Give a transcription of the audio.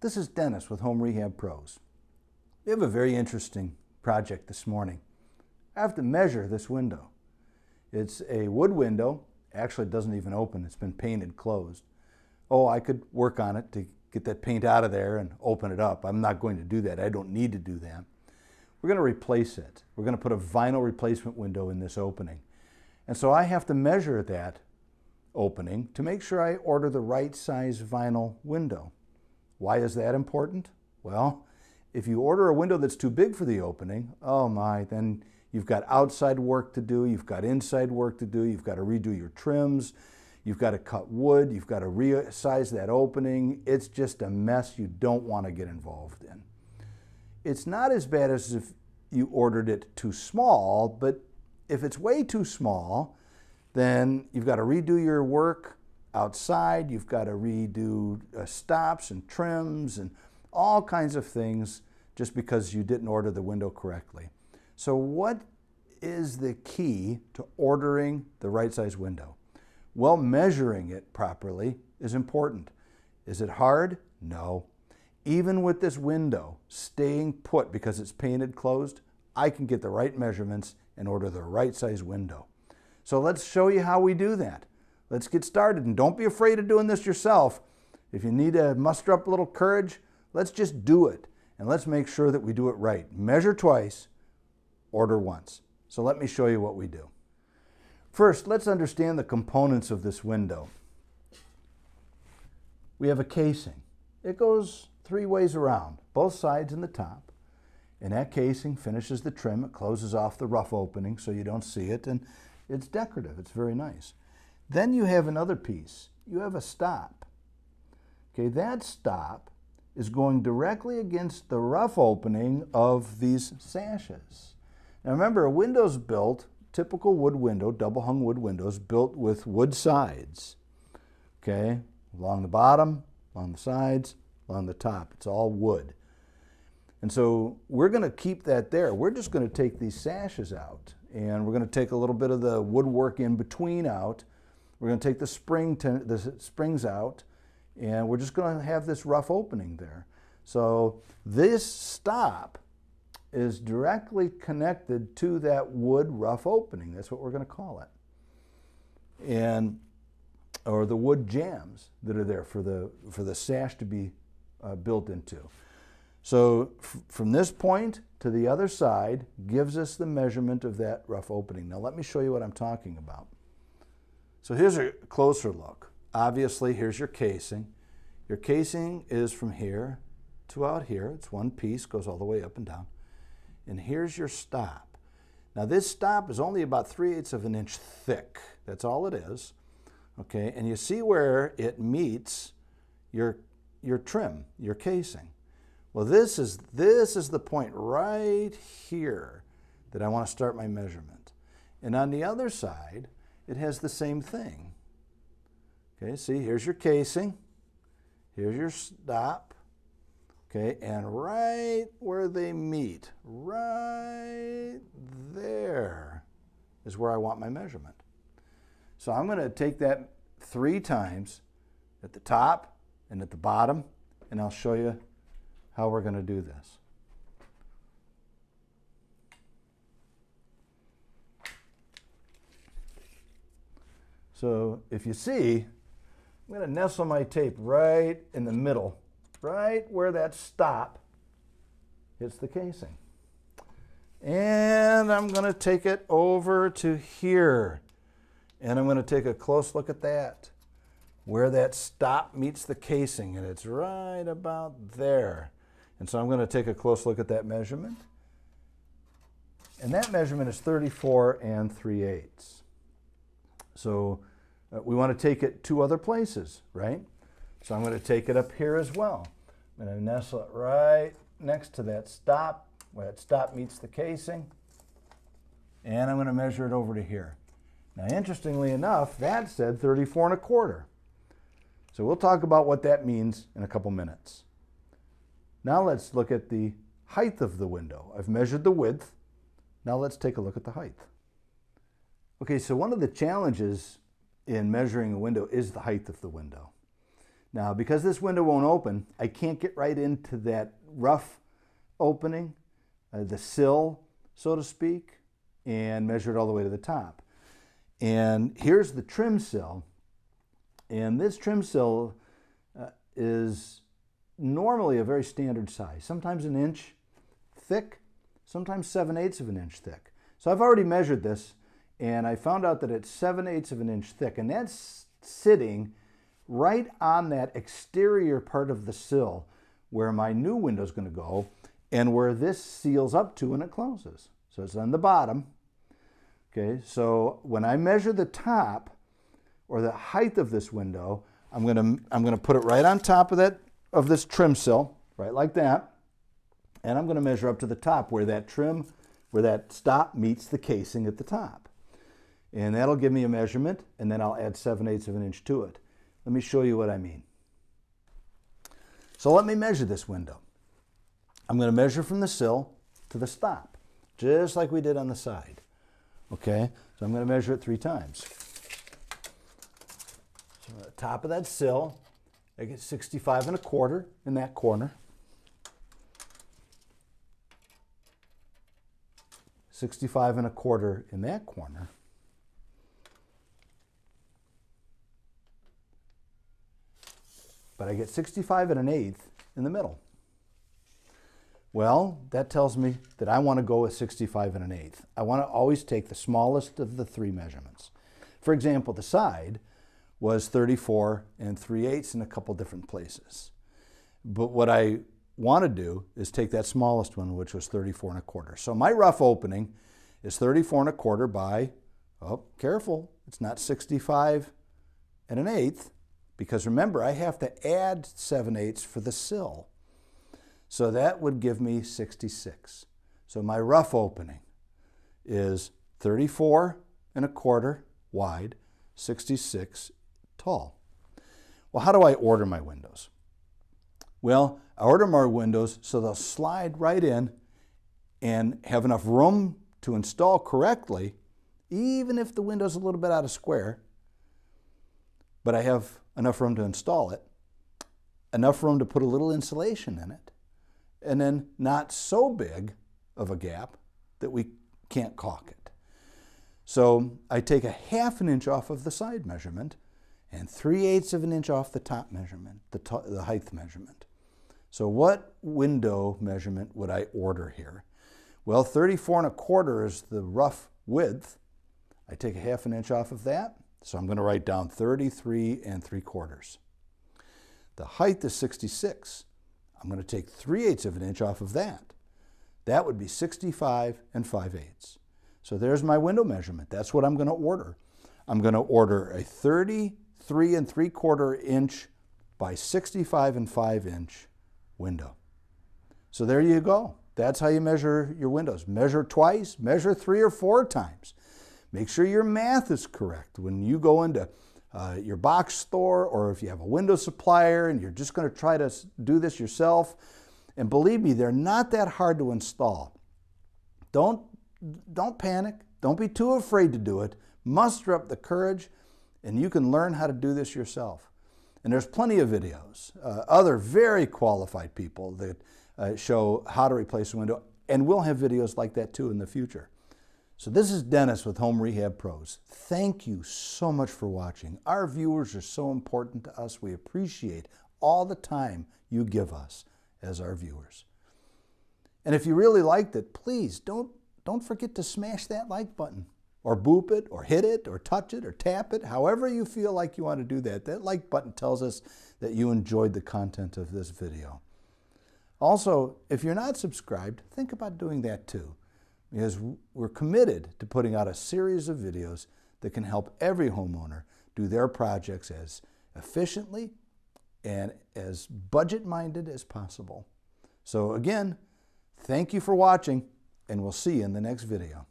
This is Dennis with Home Rehab Pros. We have a very interesting project this morning. I have to measure this window. It's a wood window. Actually, it doesn't even open. It's been painted closed. Oh, I could work on it to get that paint out of there and open it up. I'm not going to do that. I don't need to do that. We're going to replace it. We're going to put a vinyl replacement window in this opening. And so I have to measure that opening to make sure I order the right size vinyl window. Why is that important? Well, if you order a window that's too big for the opening, oh my, then you've got outside work to do, you've got inside work to do, you've got to redo your trims, you've got to cut wood, you've got to resize that opening. It's just a mess you don't want to get involved in. It's not as bad as if you ordered it too small, but if it's way too small, then you've got to redo your work outside. You've got to redo uh, stops and trims and all kinds of things just because you didn't order the window correctly. So, what is the key to ordering the right size window? Well, measuring it properly is important. Is it hard? No. Even with this window staying put because it's painted closed, I can get the right measurements and order the right size window. So let's show you how we do that. Let's get started. And don't be afraid of doing this yourself. If you need to muster up a little courage, let's just do it. And let's make sure that we do it right. Measure twice, order once. So let me show you what we do. First, let's understand the components of this window. We have a casing. It goes three ways around, both sides and the top. And that casing finishes the trim. It closes off the rough opening so you don't see it. And it's decorative. It's very nice. Then you have another piece. You have a stop. Okay, that stop is going directly against the rough opening of these sashes. Now remember, a window's built, typical wood window, double hung wood windows, built with wood sides. Okay, along the bottom, along the sides, along the top. It's all wood. And so we're going to keep that there. We're just going to take these sashes out and we're going to take a little bit of the woodwork in between out. We're going to take the spring the springs out, and we're just going to have this rough opening there. So this stop is directly connected to that wood rough opening. That's what we're going to call it. And or the wood jambs that are there for the for the sash to be uh, built into. So from this point to the other side gives us the measurement of that rough opening. Now let me show you what I'm talking about. So here's a closer look. Obviously, here's your casing. Your casing is from here to out here. It's one piece, goes all the way up and down. And here's your stop. Now this stop is only about 3 eighths of an inch thick. That's all it is. Okay, and you see where it meets your, your trim, your casing. Well, this is, this is the point right here that I want to start my measurement. And on the other side, it has the same thing. Okay, see, here's your casing. Here's your stop. Okay, and right where they meet, right there is where I want my measurement. So I'm going to take that three times at the top and at the bottom, and I'll show you how we're going to do this. So if you see, I'm going to nestle my tape right in the middle, right where that stop hits the casing. And I'm going to take it over to here. And I'm going to take a close look at that, where that stop meets the casing. And it's right about there. And so I'm going to take a close look at that measurement. And that measurement is 34 and 3 eighths. So uh, we want to take it to other places, right? So I'm going to take it up here as well. I'm going to nestle it right next to that stop, where that stop meets the casing. And I'm going to measure it over to here. Now, interestingly enough, that said 34 and a quarter. So we'll talk about what that means in a couple minutes. Now let's look at the height of the window. I've measured the width. Now let's take a look at the height. Okay, so one of the challenges in measuring a window is the height of the window. Now, because this window won't open, I can't get right into that rough opening, uh, the sill, so to speak, and measure it all the way to the top. And here's the trim sill. And this trim sill uh, is normally a very standard size, sometimes an inch thick, sometimes 7 eighths of an inch thick. So I've already measured this and I found out that it's 7 eighths of an inch thick and that's sitting right on that exterior part of the sill where my new window is going to go and where this seals up to when it closes. So it's on the bottom. Okay, so when I measure the top or the height of this window, I'm going to I'm going to put it right on top of that of this trim sill, right like that. And I'm going to measure up to the top where that trim where that stop meets the casing at the top. And that'll give me a measurement, and then I'll add 7 eighths of an inch to it. Let me show you what I mean. So let me measure this window. I'm going to measure from the sill to the stop, just like we did on the side. Okay, so I'm going to measure it three times. So the top of that sill, I get 65 and a quarter in that corner. 65 and a quarter in that corner. But I get 65 and an eighth in the middle. Well, that tells me that I want to go with 65 and an eighth. I want to always take the smallest of the three measurements. For example, the side was 34 and 3 eighths in a couple different places. But what I want to do is take that smallest one, which was 34 and a quarter. So my rough opening is 34 and a quarter by, oh, careful, it's not 65 and an eighth, because remember, I have to add 7 eighths for the sill. So that would give me 66. So my rough opening is 34 and a quarter wide, 66 tall. Well, how do I order my windows? Well, I order my windows so they'll slide right in and have enough room to install correctly, even if the window's a little bit out of square, but I have enough room to install it, enough room to put a little insulation in it, and then not so big of a gap that we can't caulk it. So I take a half an inch off of the side measurement and 3 eighths of an inch off the top measurement, the, the height measurement. So what window measurement would I order here? Well, 34 and a quarter is the rough width. I take a half an inch off of that, so I'm going to write down 33 and 3 quarters. The height is 66. I'm going to take 3 eighths of an inch off of that. That would be 65 and 5 eighths. So there's my window measurement. That's what I'm going to order. I'm going to order a 33 and 3 quarter inch by 65 and 5 inch window. So there you go. That's how you measure your windows. Measure twice, measure three or four times. Make sure your math is correct. When you go into uh, your box store or if you have a window supplier and you're just going to try to do this yourself, and believe me, they're not that hard to install. Don't, don't panic. Don't be too afraid to do it. Muster up the courage, and you can learn how to do this yourself. And there's plenty of videos, uh, other very qualified people that uh, show how to replace a window, and we'll have videos like that too in the future. So this is Dennis with Home Rehab Pros. Thank you so much for watching. Our viewers are so important to us. We appreciate all the time you give us as our viewers. And if you really liked it, please don't, don't forget to smash that like button or boop it or hit it or touch it or tap it, however you feel like you want to do that. That like button tells us that you enjoyed the content of this video. Also, if you're not subscribed, think about doing that too because we're committed to putting out a series of videos that can help every homeowner do their projects as efficiently and as budget minded as possible. So, again, thank you for watching, and we'll see you in the next video.